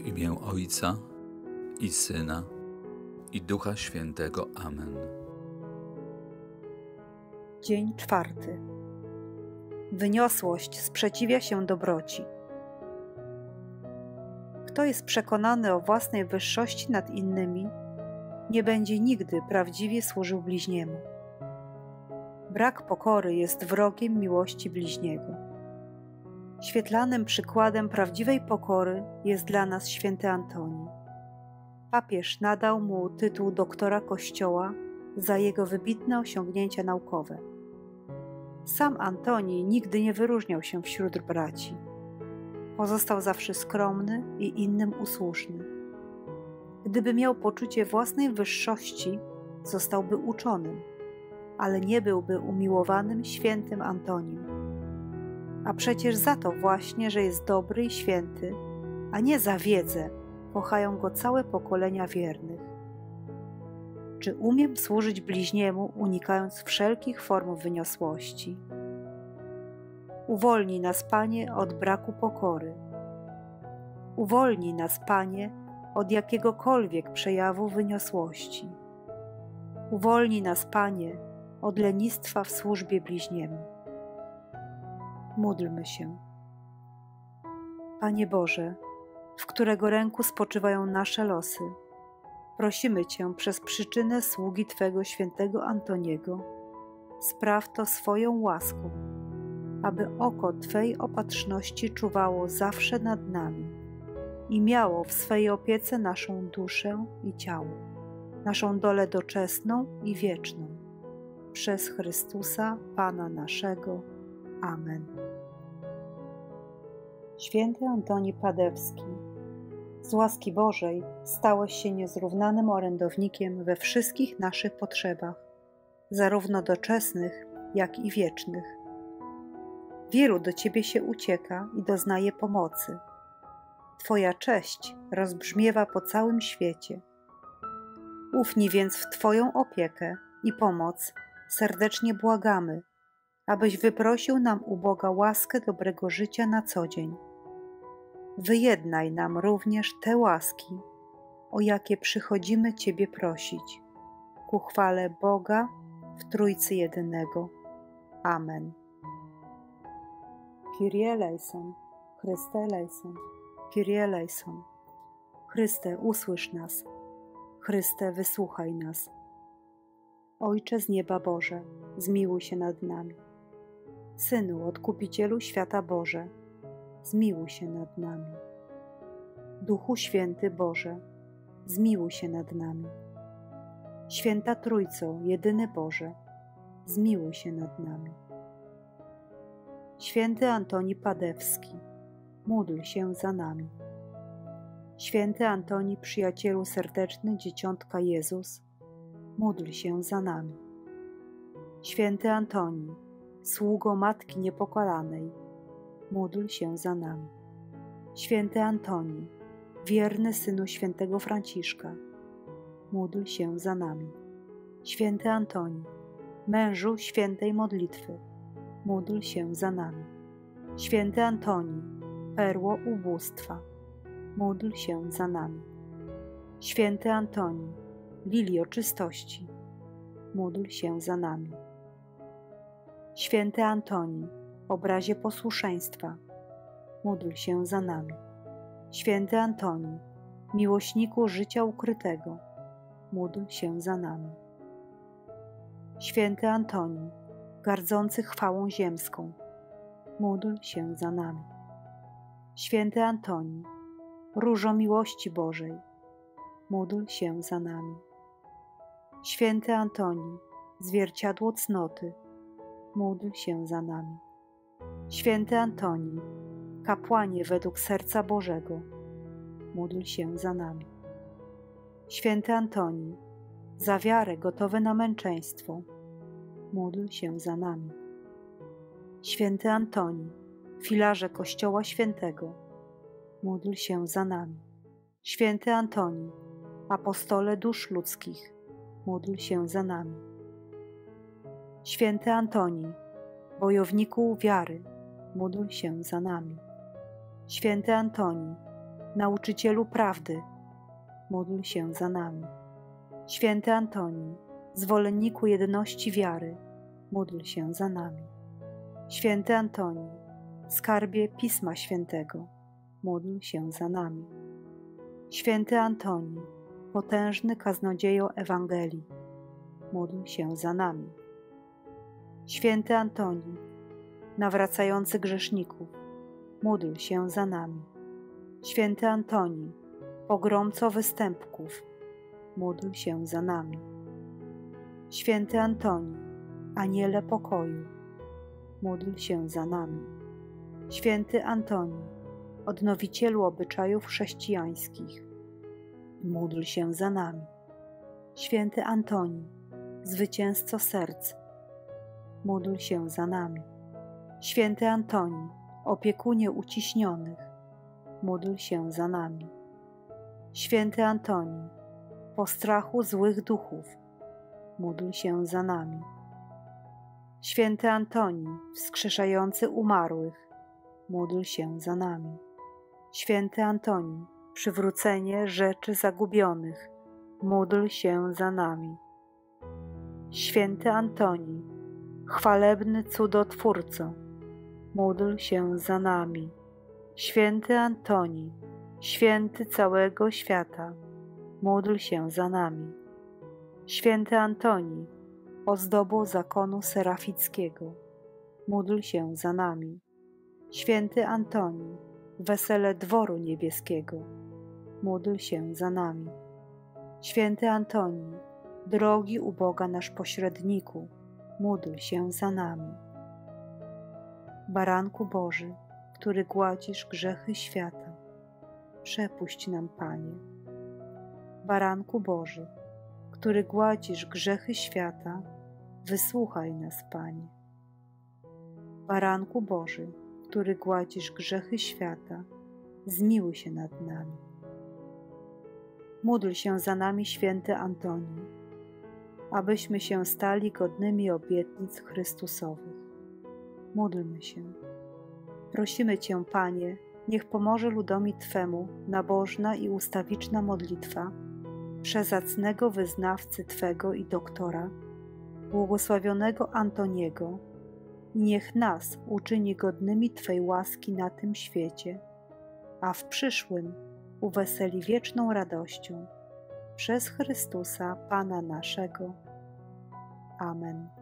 W imię Ojca i Syna i Ducha Świętego. Amen. Dzień czwarty. Wyniosłość sprzeciwia się dobroci. Kto jest przekonany o własnej wyższości nad innymi, nie będzie nigdy prawdziwie służył bliźniemu. Brak pokory jest wrogiem miłości bliźniego. Świetlanym przykładem prawdziwej pokory jest dla nas święty Antoni. Papież nadał mu tytuł doktora Kościoła za jego wybitne osiągnięcia naukowe. Sam Antoni nigdy nie wyróżniał się wśród braci. Pozostał zawsze skromny i innym usłuszny. Gdyby miał poczucie własnej wyższości, zostałby uczonym, ale nie byłby umiłowanym świętym Antonim a przecież za to właśnie, że jest dobry i święty, a nie za wiedzę, kochają go całe pokolenia wiernych. Czy umiem służyć bliźniemu, unikając wszelkich form wyniosłości? Uwolnij nas, Panie, od braku pokory. Uwolnij nas, Panie, od jakiegokolwiek przejawu wyniosłości. Uwolnij nas, Panie, od lenistwa w służbie bliźniemu. Módlmy się. Panie Boże, w którego ręku spoczywają nasze losy, prosimy Cię przez przyczynę sługi Twego świętego Antoniego, spraw to swoją łaską, aby oko Twej opatrzności czuwało zawsze nad nami i miało w swej opiece naszą duszę i ciało, naszą dolę doczesną i wieczną. Przez Chrystusa, Pana naszego. Amen. Święty Antoni Padewski, z łaski Bożej stałeś się niezrównanym orędownikiem we wszystkich naszych potrzebach, zarówno doczesnych, jak i wiecznych. Wielu do Ciebie się ucieka i doznaje pomocy. Twoja cześć rozbrzmiewa po całym świecie. Ufni więc w Twoją opiekę i pomoc serdecznie błagamy, abyś wyprosił nam u Boga łaskę dobrego życia na co dzień. Wyjednaj nam również te łaski, o jakie przychodzimy Ciebie prosić, ku chwale Boga w Trójcy Jedynego. Amen. Kyrie eleison, Chryste eleison, Kyrie eleison. Chryste, usłysz nas. Chryste, wysłuchaj nas. Ojcze z nieba Boże, zmiłuj się nad nami. Synu, Odkupicielu świata Boże, zmiłuj się nad nami. Duchu Święty Boże, zmiłuj się nad nami. Święta Trójco, jedyny Boże, zmiłuj się nad nami. Święty Antoni Padewski, módl się za nami. Święty Antoni, przyjacielu serdeczny Dzieciątka Jezus, módl się za nami. Święty Antoni, sługo Matki Niepokalanej, módl się za nami. Święty Antoni, wierny synu świętego Franciszka, módl się za nami. Święty Antoni, mężu świętej modlitwy, módl się za nami. Święty Antoni, perło ubóstwa, módl się za nami. Święty Antoni, lilio czystości, módl się za nami. Święty Antoni, obrazie posłuszeństwa, módl się za nami. Święty Antoni, miłośniku życia ukrytego, módl się za nami. Święty Antoni, gardzący chwałą ziemską, módl się za nami. Święty Antoni, różo miłości Bożej, módl się za nami. Święty Antoni, zwierciadło cnoty, módl się za nami. Święty Antoni, kapłanie według serca Bożego, módl się za nami. Święty Antoni, za wiarę gotowy na męczeństwo, módl się za nami. Święty Antoni, filarze Kościoła Świętego, módl się za nami. Święty Antoni, apostole dusz ludzkich, módl się za nami. Święty Antoni, wojowniku wiary, módl się za nami. Święty Antoni, nauczycielu prawdy, módl się za nami. Święty Antoni, zwolenniku jedności wiary, módl się za nami. Święty Antoni, skarbie Pisma Świętego, módl się za nami. Święty Antoni, potężny kaznodziejo Ewangelii, módl się za nami. Święty Antoni, nawracający grzeszników, módl się za nami. Święty Antoni, pogromco występków, módl się za nami. Święty Antoni, aniele pokoju, módl się za nami. Święty Antoni, odnowicielu obyczajów chrześcijańskich, módl się za nami. Święty Antoni, zwycięzco serc, módl się za nami. Święty Antoni, opiekunie uciśnionych, módl się za nami. Święty Antoni, po strachu złych duchów, módl się za nami. Święty Antoni, wskrzeszający umarłych, módl się za nami. Święty Antoni, przywrócenie rzeczy zagubionych, módl się za nami. Święty Antoni, chwalebny cudotwórco, módl się za nami. Święty Antoni, święty całego świata, módl się za nami. Święty Antoni, ozdobo zakonu serafickiego, módl się za nami. Święty Antoni, wesele dworu niebieskiego, módl się za nami. Święty Antoni, drogi u Boga nasz pośredniku, módl się za nami. Baranku Boży, który gładzisz grzechy świata, przepuść nam, Panie. Baranku Boży, który gładzisz grzechy świata, wysłuchaj nas, Panie. Baranku Boży, który gładzisz grzechy świata, zmiłuj się nad nami. Módl się za nami, święty Antoni, abyśmy się stali godnymi obietnic Chrystusowych. Módlmy się. Prosimy Cię, Panie, niech pomoże ludomi Twemu nabożna i ustawiczna modlitwa przezacnego wyznawcy Twego i doktora, błogosławionego Antoniego, i niech nas uczyni godnymi Twej łaski na tym świecie, a w przyszłym uweseli wieczną radością przez Chrystusa Pana naszego. Amen.